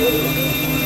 Música